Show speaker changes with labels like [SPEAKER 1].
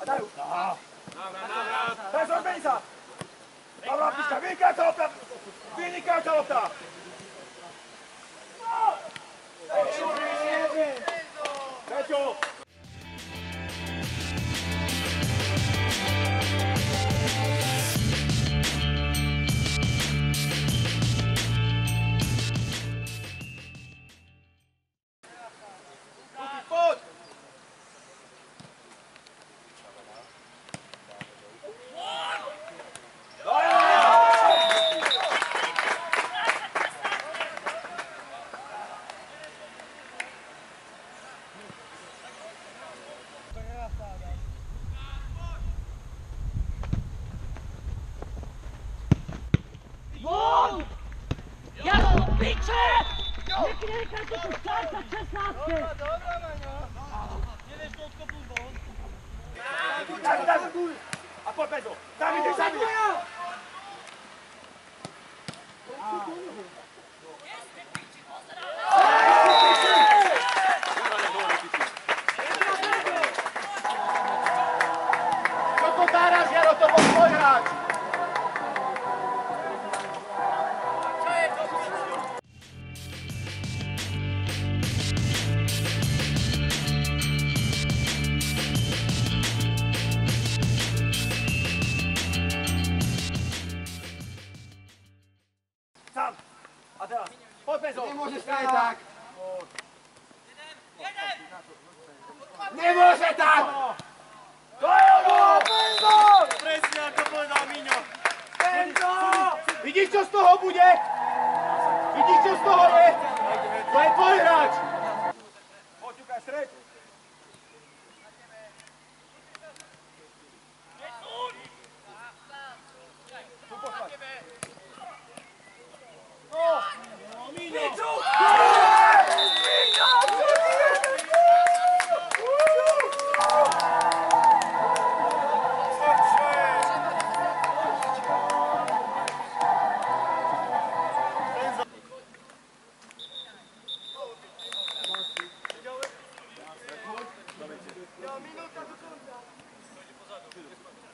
[SPEAKER 1] Ah, dai, no. No, no, no. Dai, sorpresa. Avrà pista. Vieni cartolta. Vieni cartolta. Ah. No.
[SPEAKER 2] Nie kręcaj, to tu starca 16! Dobra, Manio! Tyle sztuczko pulwą! Tak, tak,
[SPEAKER 1] A po pedo! Zabij się, zabij! Co tu teraz, Jaro, to pograć! Sam, A teraz. Pojďme zo. Nemůžeš tady tak. Jeden,
[SPEAKER 2] jeden. Nemůže
[SPEAKER 1] tak. To je ono. Penzo. Přesně, jak to povedal Míňo. Penzo. Vidíš, co z toho bude? Vidíš, co z toho je? minuta do końca.